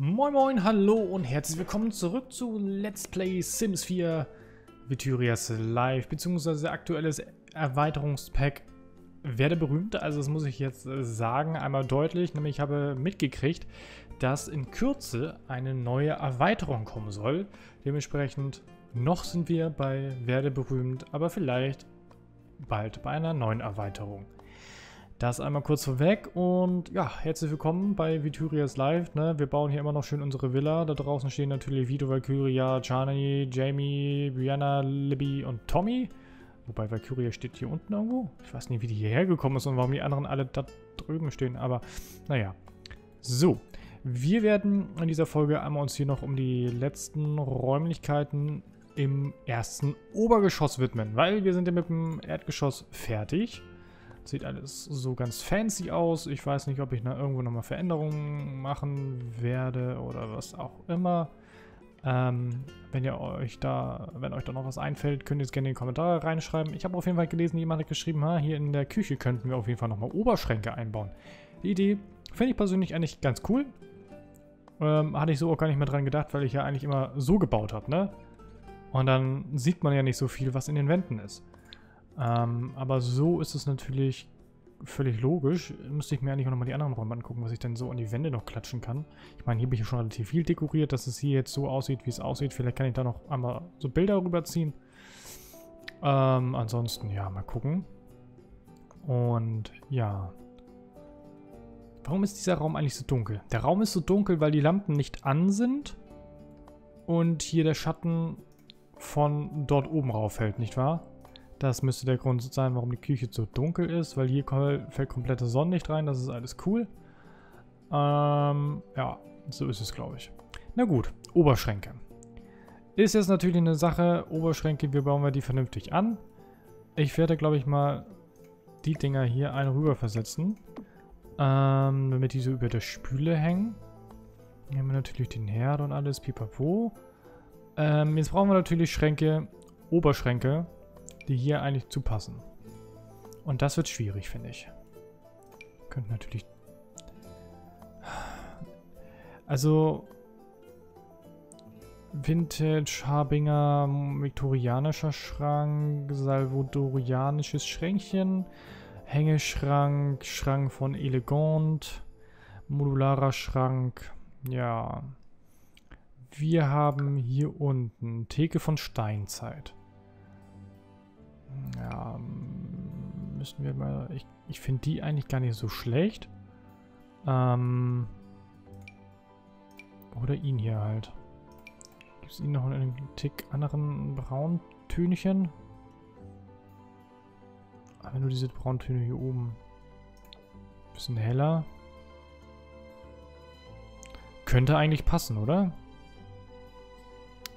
Moin moin, hallo und herzlich willkommen zurück zu Let's Play Sims 4 Viturias Live, beziehungsweise aktuelles Erweiterungspack Werde berühmt. Also das muss ich jetzt sagen, einmal deutlich, nämlich ich habe mitgekriegt, dass in Kürze eine neue Erweiterung kommen soll. Dementsprechend noch sind wir bei Werde berühmt, aber vielleicht bald bei einer neuen Erweiterung. Das einmal kurz vorweg und ja, herzlich willkommen bei Viturias Live. Ne? Wir bauen hier immer noch schön unsere Villa. Da draußen stehen natürlich Vito, Valkyria, Chani, Jamie, Brianna, Libby und Tommy. Wobei Valkyria steht hier unten irgendwo. Ich weiß nicht, wie die hierher gekommen ist und warum die anderen alle da drüben stehen, aber naja. So, wir werden in dieser Folge einmal uns hier noch um die letzten Räumlichkeiten im ersten Obergeschoss widmen, weil wir sind ja mit dem Erdgeschoss fertig. Sieht alles so ganz fancy aus. Ich weiß nicht, ob ich da irgendwo nochmal Veränderungen machen werde oder was auch immer. Ähm, wenn ihr euch da, wenn euch da noch was einfällt, könnt ihr es gerne in die Kommentare reinschreiben. Ich habe auf jeden Fall gelesen, jemand hat geschrieben, ha, hier in der Küche könnten wir auf jeden Fall nochmal Oberschränke einbauen. Die Idee finde ich persönlich eigentlich ganz cool. Ähm, hatte ich so auch gar nicht mehr dran gedacht, weil ich ja eigentlich immer so gebaut habe, ne? Und dann sieht man ja nicht so viel, was in den Wänden ist. Ähm, aber so ist es natürlich völlig logisch. Müsste ich mir eigentlich auch nochmal die anderen Räume angucken, was ich denn so an die Wände noch klatschen kann. Ich meine, hier habe ich schon relativ viel dekoriert, dass es hier jetzt so aussieht, wie es aussieht. Vielleicht kann ich da noch einmal so Bilder rüberziehen. Ähm, ansonsten, ja, mal gucken. Und ja. Warum ist dieser Raum eigentlich so dunkel? Der Raum ist so dunkel, weil die Lampen nicht an sind und hier der Schatten von dort oben rauf fällt, nicht wahr? Das müsste der Grund sein, warum die Küche so dunkel ist, weil hier fällt komplette Sonnenlicht rein. Das ist alles cool. Ähm, ja, so ist es, glaube ich. Na gut, Oberschränke. Ist jetzt natürlich eine Sache, Oberschränke, wie bauen wir die vernünftig an? Ich werde, glaube ich, mal die Dinger hier einen rüber versetzen. Ähm, damit die so über der Spüle hängen. Hier haben wir natürlich den Herd und alles, pipapo. Ähm, jetzt brauchen wir natürlich Schränke, Oberschränke, die hier eigentlich zupassen. Und das wird schwierig, finde ich. Könnte natürlich... Also... Vintage, Harbinger, viktorianischer Schrank, salvadorianisches Schränkchen, Hängeschrank, Schrank von Elegant, modularer Schrank, ja. Wir haben hier unten Theke von Steinzeit. Ja, müssen wir mal... Ich, ich finde die eigentlich gar nicht so schlecht. Ähm... Oder ihn hier halt. Gibt es ihn noch in einem Tick anderen Brauntönchen? Aber nur diese Brauntöne hier oben. Bisschen heller. Könnte eigentlich passen, oder?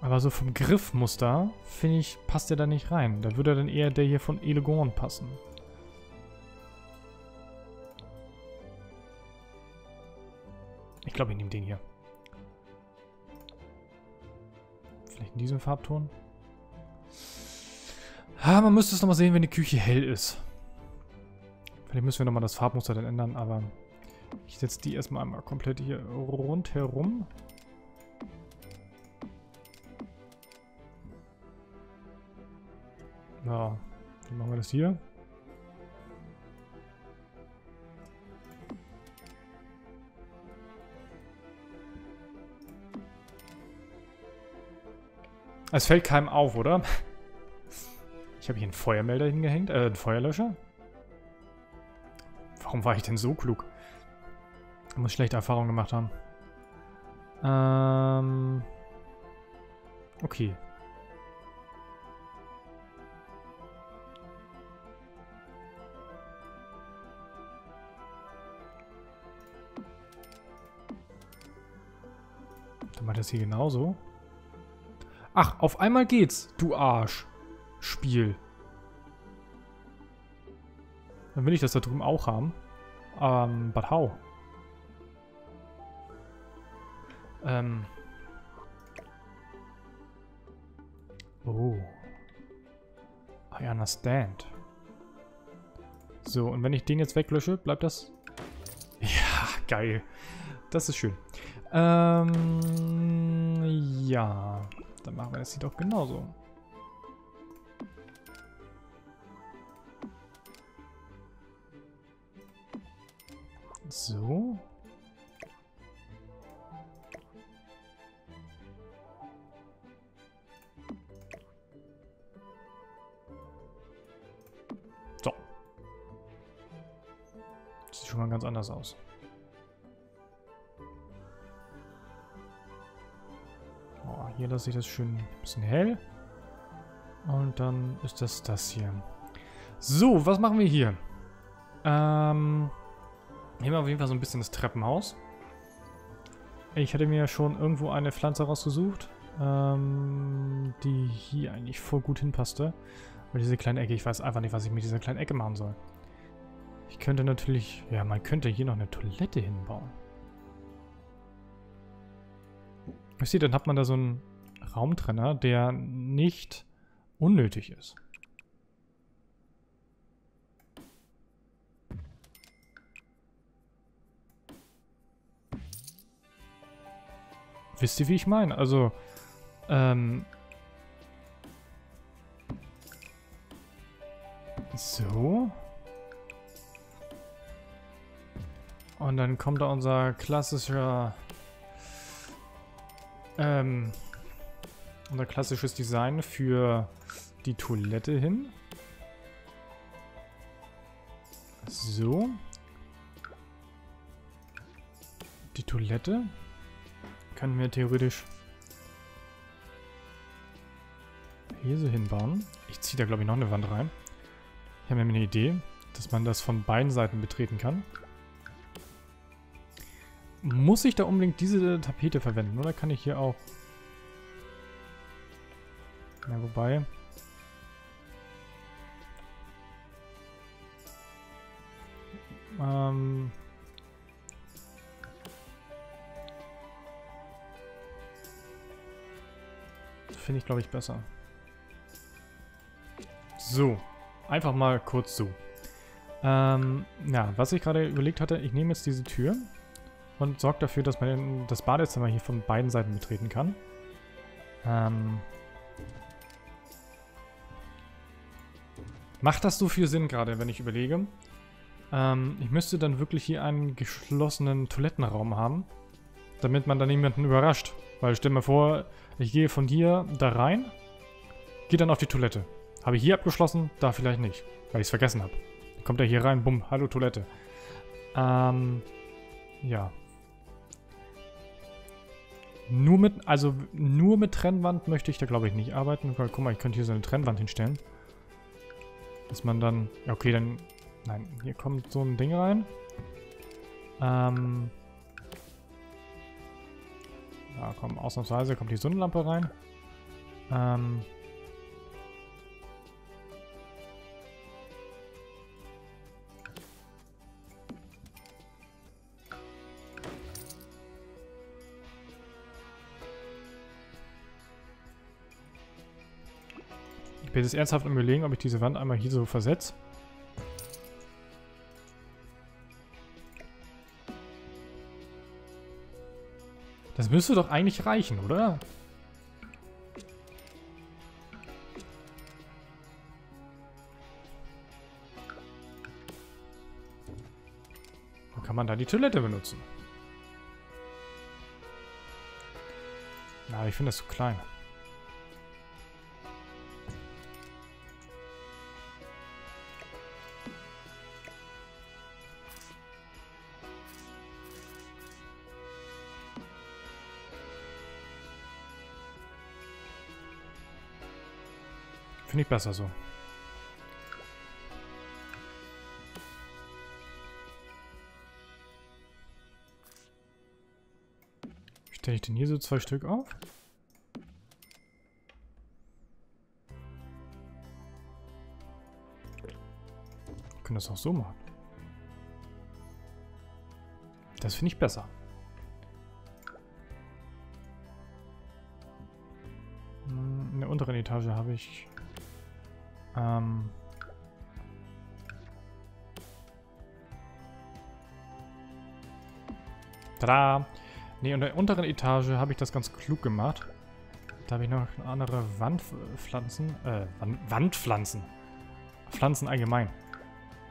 Aber so vom Griffmuster, finde ich, passt der da nicht rein. Da würde dann eher der hier von Elegant passen. Ich glaube, ich nehme den hier. Vielleicht in diesem Farbton. Ah, man müsste es nochmal sehen, wenn die Küche hell ist. Vielleicht müssen wir nochmal das Farbmuster dann ändern, aber ich setze die erstmal einmal komplett hier rundherum. Ja, wie machen wir das hier? Es fällt keinem auf, oder? Ich habe hier einen Feuermelder hingehängt, äh, einen Feuerlöscher. Warum war ich denn so klug? Ich muss schlechte Erfahrungen gemacht haben. Ähm... Okay. Dann macht das hier genauso. Ach, auf einmal geht's, du Arsch. Spiel. Dann will ich das da drüben auch haben. Ähm, but how? Ähm. Oh. I understand. So, und wenn ich den jetzt weglösche, bleibt das... Ja, geil. Das ist schön. Ähm, ja. Dann machen wir das hier doch genauso. So. So. Sieht schon mal ganz anders aus. Hier lasse ich das schön ein bisschen hell. Und dann ist das das hier. So, was machen wir hier? Ähm... Hier haben wir auf jeden Fall so ein bisschen das Treppenhaus. Ich hatte mir schon irgendwo eine Pflanze rausgesucht, ähm, die hier eigentlich voll gut hinpasste. Aber diese kleine Ecke, ich weiß einfach nicht, was ich mit dieser kleinen Ecke machen soll. Ich könnte natürlich, ja, man könnte hier noch eine Toilette hinbauen. Wisst ihr, dann hat man da so einen Raumtrenner, der nicht unnötig ist. Wisst ihr, wie ich meine? Also, ähm... So. Und dann kommt da unser klassischer... Ähm... Unser klassisches Design für die Toilette hin. So. Die Toilette können wir theoretisch hier so hinbauen. Ich ziehe da, glaube ich, noch eine Wand rein. Ich habe mir eine Idee, dass man das von beiden Seiten betreten kann. Muss ich da unbedingt diese Tapete verwenden? Oder kann ich hier auch... Na, wobei... Ähm... finde ich, glaube ich, besser. So, einfach mal kurz so. Ähm, ja, was ich gerade überlegt hatte, ich nehme jetzt diese Tür und sorge dafür, dass man das Badezimmer hier von beiden Seiten betreten kann. Ähm, macht das so viel Sinn gerade, wenn ich überlege? Ähm, ich müsste dann wirklich hier einen geschlossenen Toilettenraum haben, damit man dann niemanden überrascht. Weil stell mir vor, ich gehe von hier da rein, gehe dann auf die Toilette. Habe ich hier abgeschlossen, da vielleicht nicht, weil ich es vergessen habe. Kommt er hier rein, bumm, hallo Toilette. Ähm, ja. Nur mit, also nur mit Trennwand möchte ich da glaube ich nicht arbeiten. Weil, guck mal, ich könnte hier so eine Trennwand hinstellen. Dass man dann, ja okay, dann, nein, hier kommt so ein Ding rein. Ähm, ja, komm, ausnahmsweise kommt die Sonnenlampe rein. Ähm. Ich bin jetzt ernsthaft im Überlegen, ob ich diese Wand einmal hier so versetze. Das müsste doch eigentlich reichen, oder? Dann kann man da die Toilette benutzen. Na, ich finde das zu klein. Besser so. Stelle ich denn hier so zwei Stück auf? Wir können das auch so machen. Das finde ich besser. Hm, in der unteren Etage habe ich ähm Tada! Ne, in der unteren Etage habe ich das ganz klug gemacht. Da habe ich noch andere Wandpflanzen. Äh, Wandpflanzen. Pflanzen allgemein.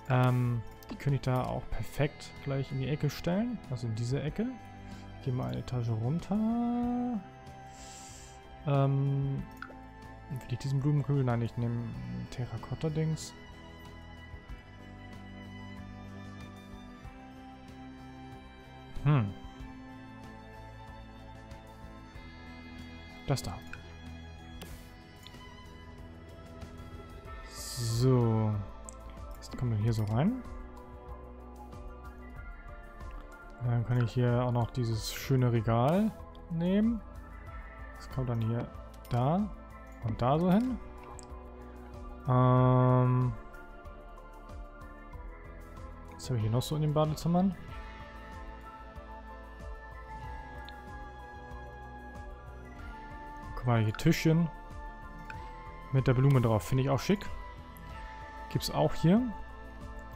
Ähm, die könnte ich da auch perfekt gleich in die Ecke stellen. Also in diese Ecke. Gehen wir eine Etage runter. Ähm, will ich diesen Blumenkübel? Nein, ich nehme Terrakotta-Dings. Hm. Das da. So. Jetzt kommen wir hier so rein. Dann kann ich hier auch noch dieses schöne Regal nehmen. Das kommt dann hier da und da so hin. Ähm was habe ich hier noch so in den Badezimmern? Guck mal, hier Tischchen mit der Blume drauf. Finde ich auch schick. Gibt es auch hier.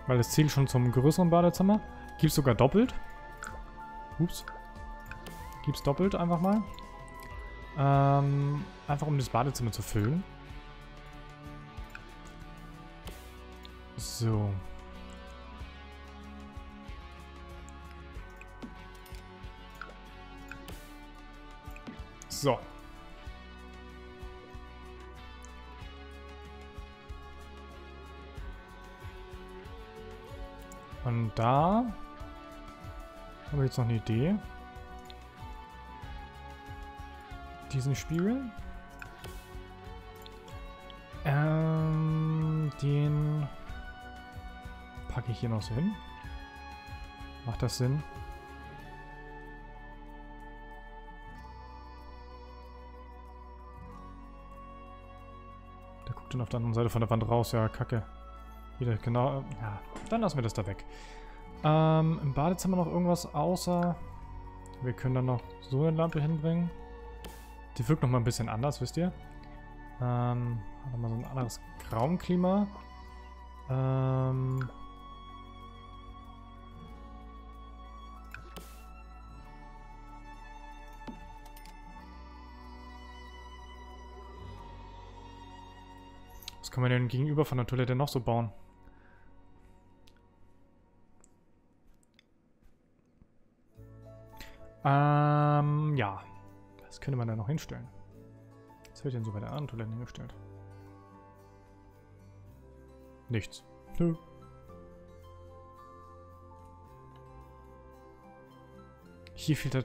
Weil es zählt schon zum größeren Badezimmer. Gibt es sogar doppelt. Ups. Gibt es doppelt einfach mal. Ähm, einfach um das Badezimmer zu füllen. So. So. Und da habe ich jetzt noch eine Idee. Diesen Spiegel. Ähm, den packe ich hier noch so hin. Macht das Sinn? Der guckt dann auf der anderen Seite von der Wand raus. Ja, kacke. Wieder, genau. Ja, dann lassen wir das da weg. Ähm, im Badezimmer noch irgendwas außer... Wir können dann noch so eine Lampe hinbringen. Die wirkt noch mal ein bisschen anders, wisst ihr? Ähm, hat nochmal so ein anderes Raumklima. Ähm... Was kann man denn gegenüber von der Toilette noch so bauen? Ähm, ja. Was könnte man da noch hinstellen? Was wird denn so bei der anderen Toilette hingestellt? Nichts. Nö. Hier fehlt der...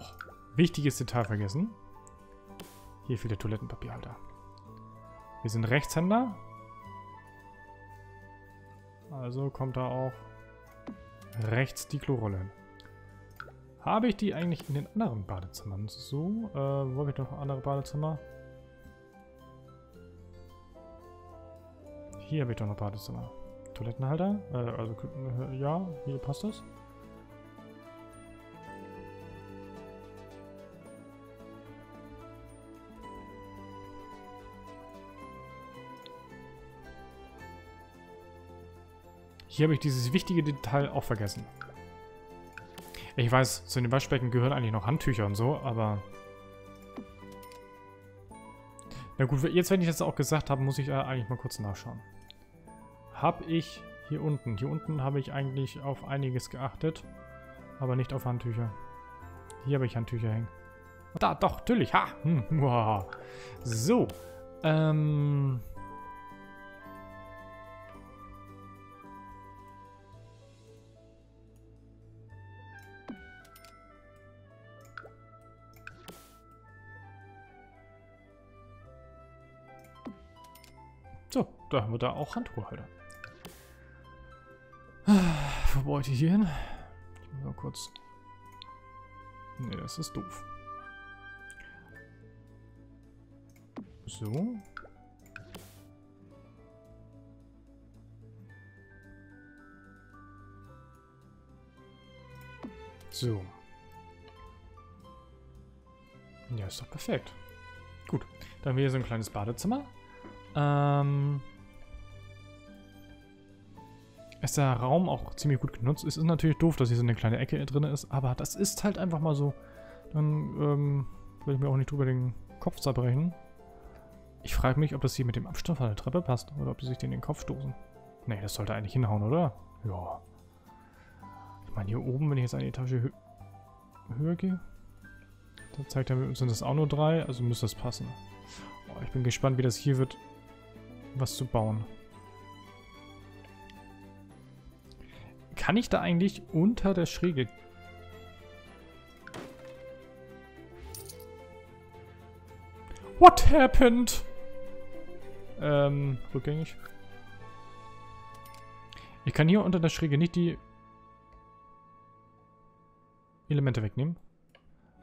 Oh, wichtiges Detail vergessen. Hier fehlt der Toilettenpapierhalter. Wir sind Rechtshänder. Also kommt da auch rechts die Klorolle hin. Habe ich die eigentlich in den anderen Badezimmern? So, äh, wo habe ich noch andere Badezimmer? Hier habe ich doch noch Badezimmer. Toilettenhalter? Äh, also, äh, ja, hier passt das. Hier habe ich dieses wichtige Detail auch vergessen. Ich weiß, zu den Waschbecken gehören eigentlich noch Handtücher und so, aber... Na gut, jetzt, wenn ich das auch gesagt habe, muss ich äh, eigentlich mal kurz nachschauen. Habe ich hier unten. Hier unten habe ich eigentlich auf einiges geachtet, aber nicht auf Handtücher. Hier habe ich Handtücher hängen. Da, doch, natürlich. Ha! Hm, wow. So. Ähm... da haben wir da auch Handtuchhalter. Wo wollte ich hier hin? Ich muss mal kurz... Ne, das ist doof. So. So. Ja, ist doch perfekt. Gut. Dann haben wir hier so ein kleines Badezimmer. Ähm ist der Raum auch ziemlich gut genutzt. Es ist natürlich doof, dass hier so eine kleine Ecke drin ist, aber das ist halt einfach mal so. Dann ähm, will ich mir auch nicht drüber den Kopf zerbrechen. Ich frage mich, ob das hier mit dem Abstand von der Treppe passt oder ob sie sich den in den Kopf stoßen. Nee, das sollte eigentlich hinhauen, oder? Ja. Ich meine, hier oben, wenn ich jetzt eine Etage hö höher gehe, da zeigt er, uns sind das auch nur drei, also müsste das passen. Oh, ich bin gespannt, wie das hier wird, was zu bauen. Kann ich da eigentlich unter der Schräge... What happened? Ähm, rückgängig. Ich kann hier unter der Schräge nicht die Elemente wegnehmen.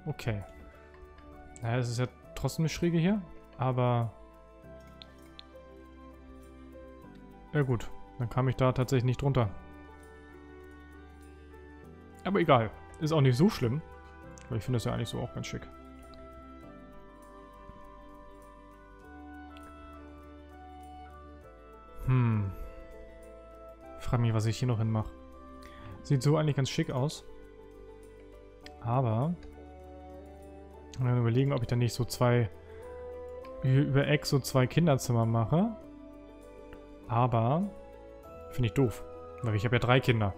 Okay. Naja, es ist ja trotzdem eine Schräge hier, aber... Ja gut, dann kam ich da tatsächlich nicht drunter. Aber egal, ist auch nicht so schlimm. Weil ich finde das ja eigentlich so auch ganz schick. Hm. Ich frage mich, was ich hier noch hin mache. Sieht so eigentlich ganz schick aus. Aber... Und dann überlegen, ob ich dann nicht so zwei... Über Eck so zwei Kinderzimmer mache. Aber... Finde ich doof. Weil ich habe ja drei Kinder.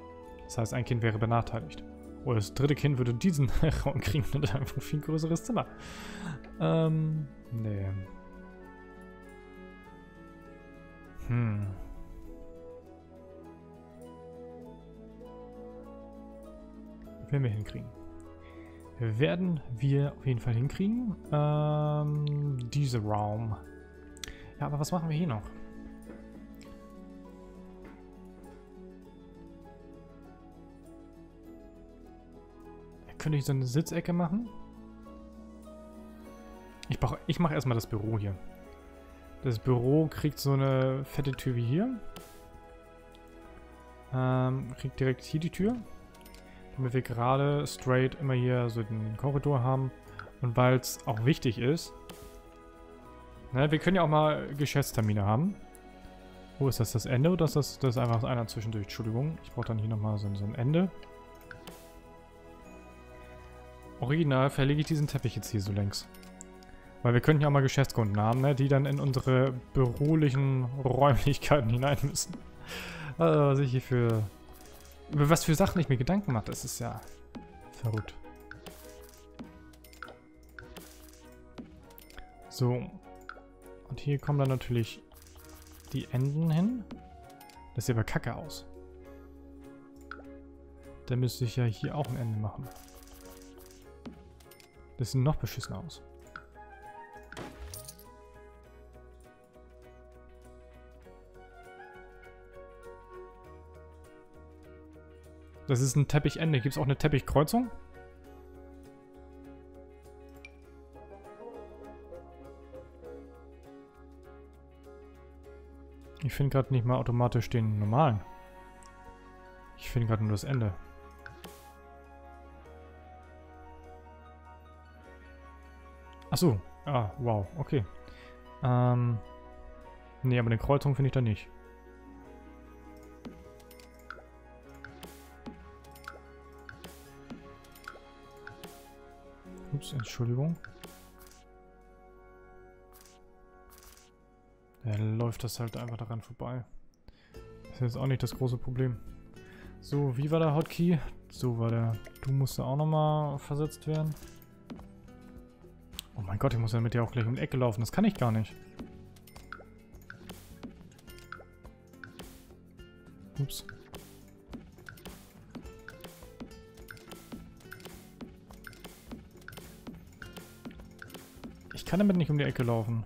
Das heißt, ein Kind wäre benachteiligt. Oder das dritte Kind würde diesen Raum kriegen und einfach ein viel größeres Zimmer. Ähm, nee. Hm. Werden wir hinkriegen. Werden wir auf jeden Fall hinkriegen. Ähm, diese Raum. Ja, aber was machen wir hier noch? Könnte ich so eine Sitzecke machen? Ich, ich mache erstmal das Büro hier. Das Büro kriegt so eine fette Tür wie hier. Ähm, kriegt direkt hier die Tür. Damit wir gerade straight immer hier so den Korridor haben. Und weil es auch wichtig ist. Ne, wir können ja auch mal Geschäftstermine haben. Wo ist das? Das Ende oder ist das, das ist einfach einer zwischendurch? Entschuldigung. Ich brauche dann hier nochmal so, so ein Ende. Original verlege ich diesen Teppich jetzt hier so längs. Weil wir könnten ja auch mal Geschäftskunden haben, ne, die dann in unsere bürolichen Räumlichkeiten hinein müssen. Also, was ich hier für... Über was für Sachen ich mir Gedanken mache, das ist ja verrückt. So. Und hier kommen dann natürlich die Enden hin. Das sieht aber kacke aus. Dann müsste ich ja hier auch ein Ende machen. Das sieht noch beschissener aus. Das ist ein Teppichende. Gibt es auch eine Teppichkreuzung? Ich finde gerade nicht mal automatisch den normalen. Ich finde gerade nur das Ende. Achso. Ah, wow. Okay. Ähm. Nee, aber eine Kreuzung finde ich da nicht. Ups, Entschuldigung. Dann läuft das halt einfach daran vorbei. Das ist jetzt auch nicht das große Problem. So, wie war der Hotkey? So war der. Du musst auch nochmal versetzt werden. Mein Gott, ich muss ja mit dir auch gleich um die Ecke laufen. Das kann ich gar nicht. Ups. Ich kann damit nicht um die Ecke laufen.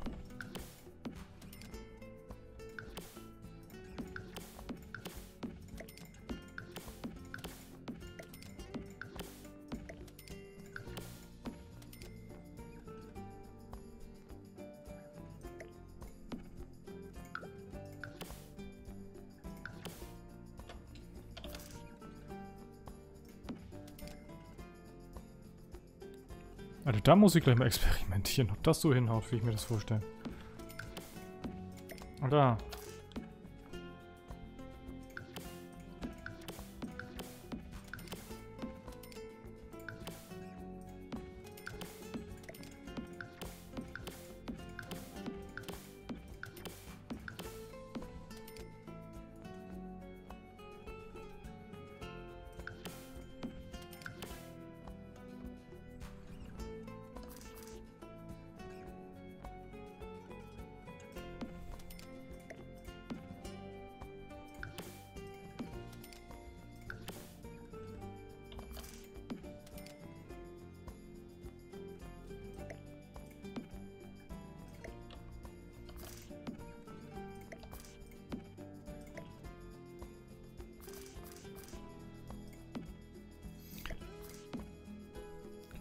Also da muss ich gleich mal experimentieren, ob das so hinhaut, wie ich mir das vorstelle. Und da.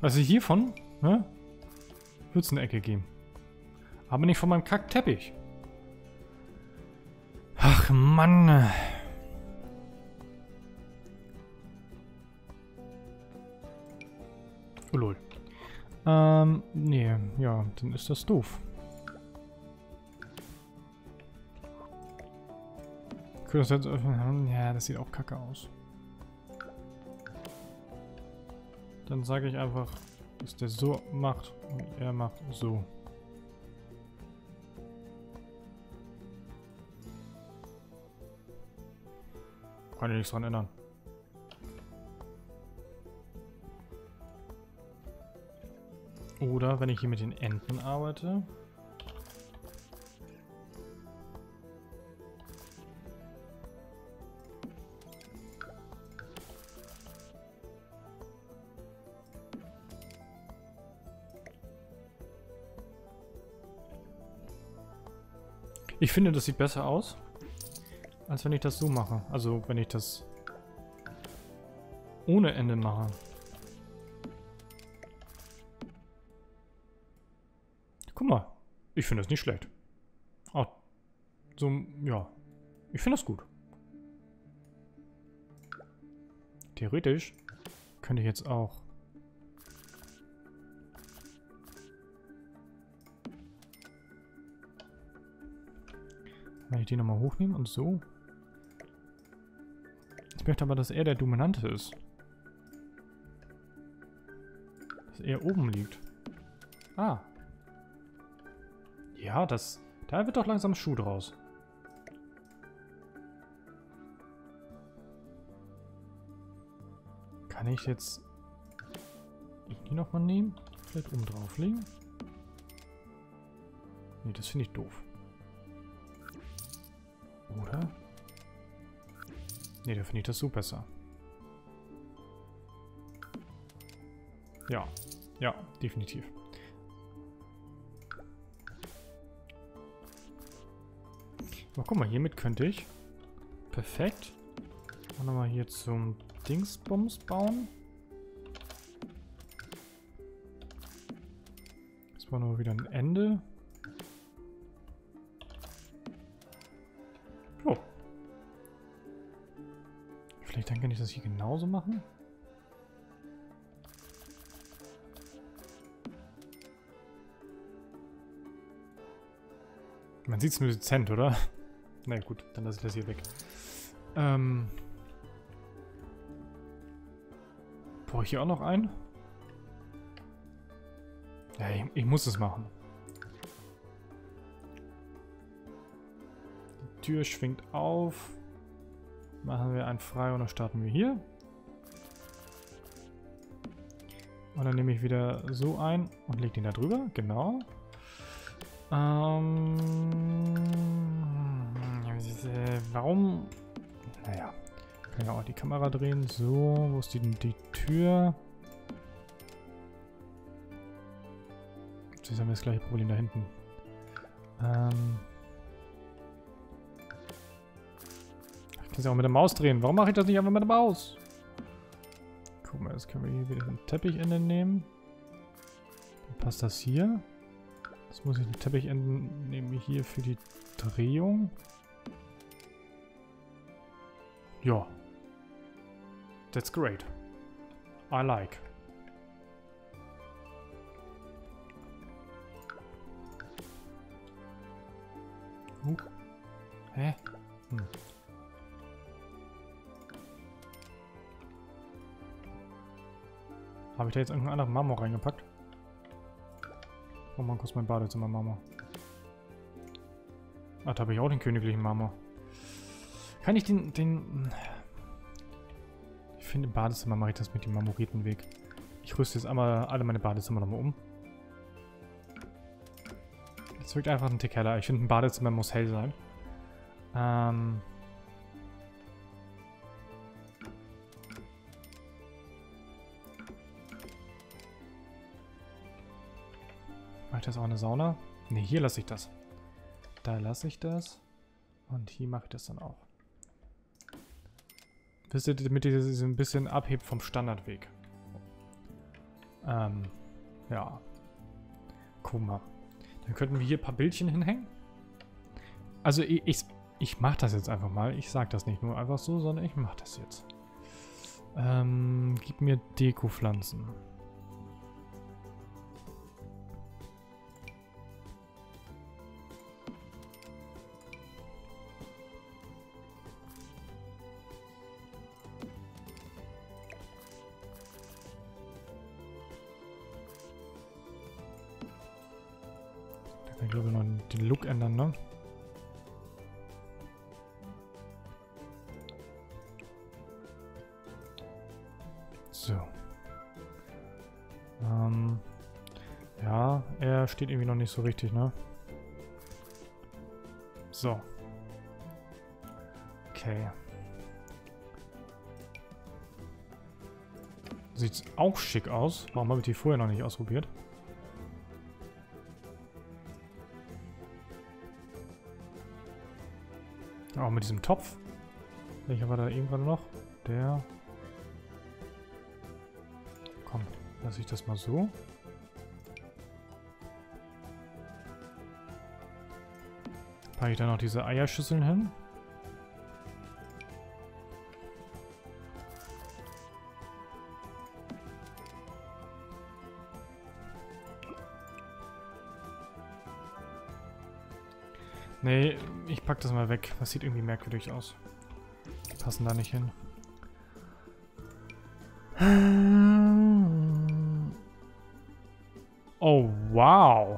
Also hiervon, ne? Wird es eine Ecke geben. Aber nicht von meinem Kackteppich. Ach Mann. Oh lol. Ähm, nee, ja, dann ist das doof. Ja, das sieht auch kacke aus. Dann sage ich einfach, dass der so macht und er macht so. Kann ich nichts dran ändern. Oder wenn ich hier mit den Enden arbeite. Ich finde, das sieht besser aus, als wenn ich das so mache. Also, wenn ich das ohne Ende mache. Guck mal, ich finde das nicht schlecht. Oh, so, ja. Ich finde das gut. Theoretisch könnte ich jetzt auch Wenn ich die nochmal hochnehme und so. Ich möchte aber, dass er der Dominante ist. Dass er oben liegt. Ah. Ja, das... Da wird doch langsam Schuh draus. Kann ich jetzt... ihn nochmal nehmen? Vielleicht oben drauflegen? Nee, das finde ich doof. Oder? Ne, da finde ich das so besser. Ja. Ja, definitiv. Aber guck mal, hiermit könnte ich perfekt auch nochmal hier zum Dingsbums bauen. Das war nur wieder ein Ende. Vielleicht dann kann ich das genauso machen. Man sieht es nur dezent, oder? Na gut, dann lasse ich das hier weg. Ähm. Brauche ich hier auch noch einen? Ja, ich, ich muss es machen. Die Tür schwingt auf. Machen wir einen frei und dann starten wir hier. Und dann nehme ich wieder so ein und lege den da drüber. Genau. Ähm, warum? Naja, kann ja auch die Kamera drehen. So, wo ist die, die Tür? Jetzt haben wir das gleiche Problem da hinten. Ähm, kann sie auch mit der Maus drehen. Warum mache ich das nicht einfach mit der Maus? Guck mal, jetzt können wir hier wieder ein Teppichende nehmen. Dann passt das hier. Jetzt muss ich ein Teppichende nehmen hier für die Drehung. Ja. That's great. I like. Uh. Hä? Hm. Habe ich da jetzt irgendeinen anderen Marmor reingepackt? Oh man, kurz mein Badezimmer Marmor. Ah, da habe ich auch den königlichen Marmor. Kann ich den, den... Ich finde, im Badezimmer mache ich das mit dem Marmoritenweg. Ich rüste jetzt einmal alle meine Badezimmer nochmal um. Jetzt wirkt einfach ein Tick heller. Ich finde, ein Badezimmer muss hell sein. Ähm... ich das auch eine Sauna? Ne, hier lasse ich das. Da lasse ich das. Und hier mache ich das dann auch. Wisst ihr, damit ihr das ein bisschen abhebt vom Standardweg. Ähm, ja. Guck mal. Dann könnten wir hier ein paar Bildchen hinhängen. Also ich, ich, ich mache das jetzt einfach mal. Ich sage das nicht nur einfach so, sondern ich mache das jetzt. Ähm, gib mir Dekopflanzen. Den Look ändern, ne? So. Ähm, ja, er steht irgendwie noch nicht so richtig, ne? So. Okay. Sieht auch schick aus. Warum habe ich die vorher noch nicht ausprobiert? Diesem Topf. Welcher war da irgendwann noch? Der. Komm, lasse ich das mal so. Packe ich da noch diese Eierschüsseln hin. Nee, ich pack das mal weg. Das sieht irgendwie merkwürdig aus. Die passen da nicht hin. Oh, wow.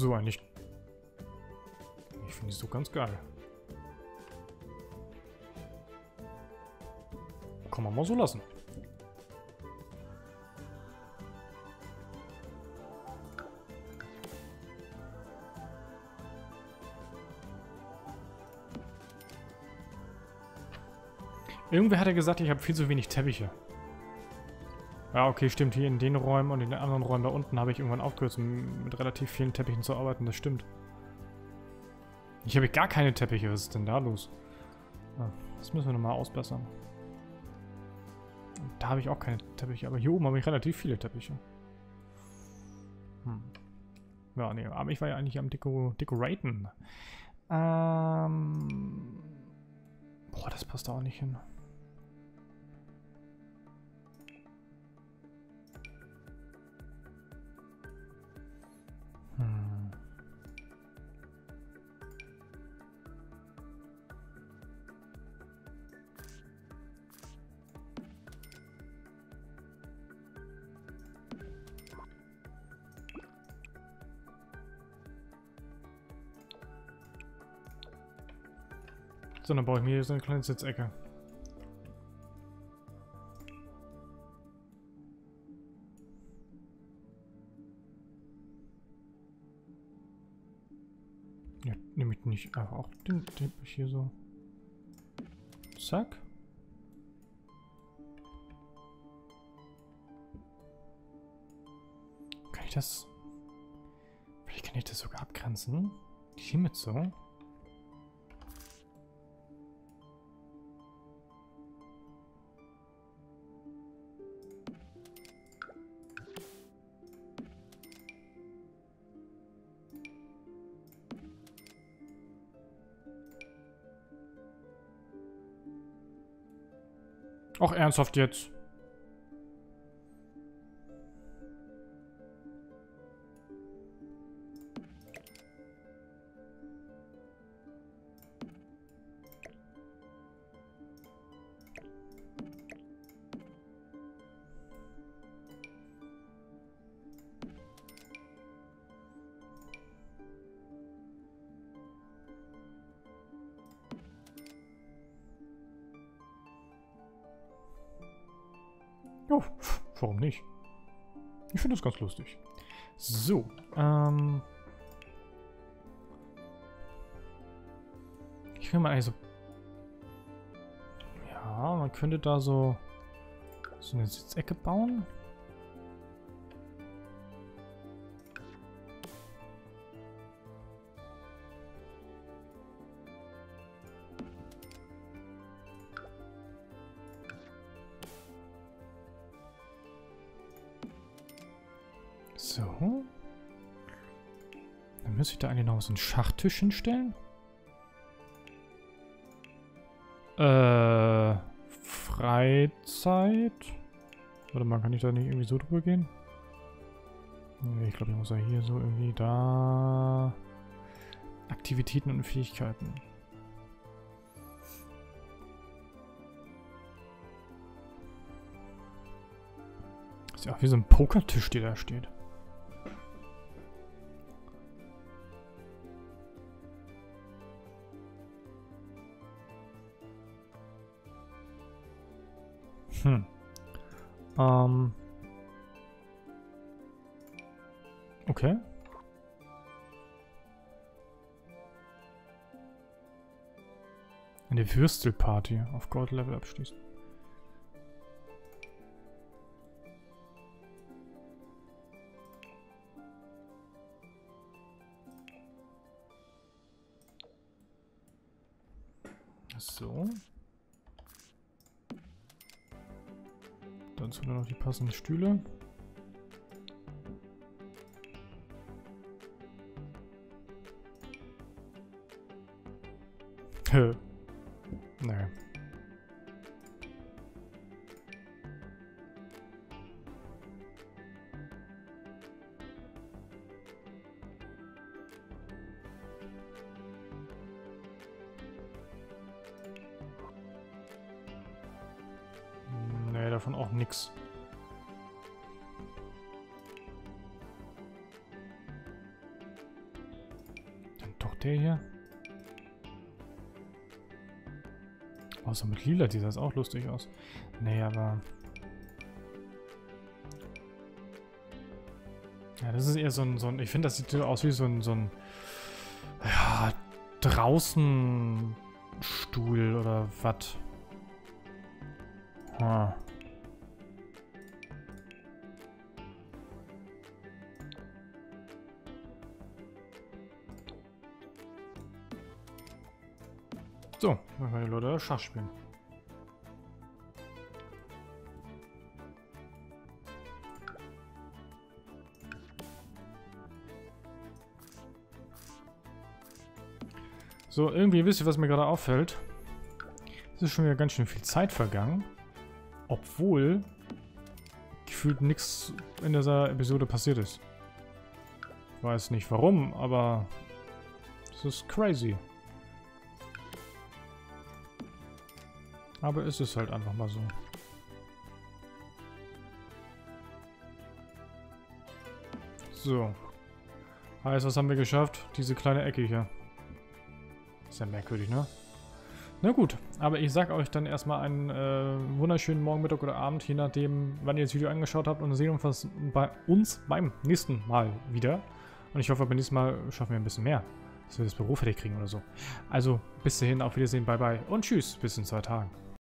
So eigentlich... Ich finde die so ganz geil. Kann man mal so lassen. Irgendwer hat ja gesagt, ich habe viel zu wenig Teppiche. Ja, okay, stimmt. Hier in den Räumen und in den anderen Räumen da unten habe ich irgendwann aufgehört, mit relativ vielen Teppichen zu arbeiten. Das stimmt. Ich habe gar keine Teppiche. Was ist denn da los? Ah, das müssen wir nochmal ausbessern. Da habe ich auch keine Teppiche. Aber hier oben habe ich relativ viele Teppiche. Hm. Ja, nee, aber ich war ja eigentlich am Deko Decoraten. Ähm... Boah, das passt da auch nicht hin. So, dann baue ich mir hier so eine kleine Sitzecke. Ja, nehme ich nicht einfach auch den Teppich hier so. Zack. Kann ich das... Vielleicht kann ich das sogar abgrenzen. Hiermit so. Auch ernsthaft jetzt. Oh, warum nicht? Ich finde das ganz lustig. So, ähm... Ich will mal eigentlich so... Ja, man könnte da so... So eine Sitzecke bauen. Noch so einen Schachtisch hinstellen. Äh, Freizeit. Warte mal, kann ich da nicht irgendwie so drüber gehen? Ich glaube, ich muss ja hier so irgendwie da... Aktivitäten und Fähigkeiten. ist ja auch wie so ein Pokertisch, der da steht. Hm. Ähm. Okay. Eine Würstelparty auf Gold-Level abschließen. Nur noch die passenden Stühle. Hä. Naja. davon auch nichts. Der hier. Außer mit lila, die sah auch lustig aus. Nee, aber... Ja, das ist eher so ein... So ein ich finde, das sieht aus wie so ein... So ein ja, draußen Stuhl oder was. Hm. So, dann können die Leute Schach spielen. So, irgendwie wisst ihr, was mir gerade auffällt? Es ist schon wieder ganz schön viel Zeit vergangen. Obwohl gefühlt nichts in dieser Episode passiert ist. Ich weiß nicht warum, aber es ist crazy. Aber ist es halt einfach mal so. So. Heißt, was haben wir geschafft? Diese kleine Ecke hier. Ist ja merkwürdig, ne? Na gut, aber ich sag euch dann erstmal einen äh, wunderschönen Morgen, Mittag oder Abend, je nachdem, wann ihr das Video angeschaut habt. Und sehen uns bei uns beim nächsten Mal wieder. Und ich hoffe, beim nächsten Mal schaffen wir ein bisschen mehr. Dass wir das Büro fertig kriegen oder so. Also, bis dahin, auf Wiedersehen, bye bye und tschüss, bis in zwei Tagen.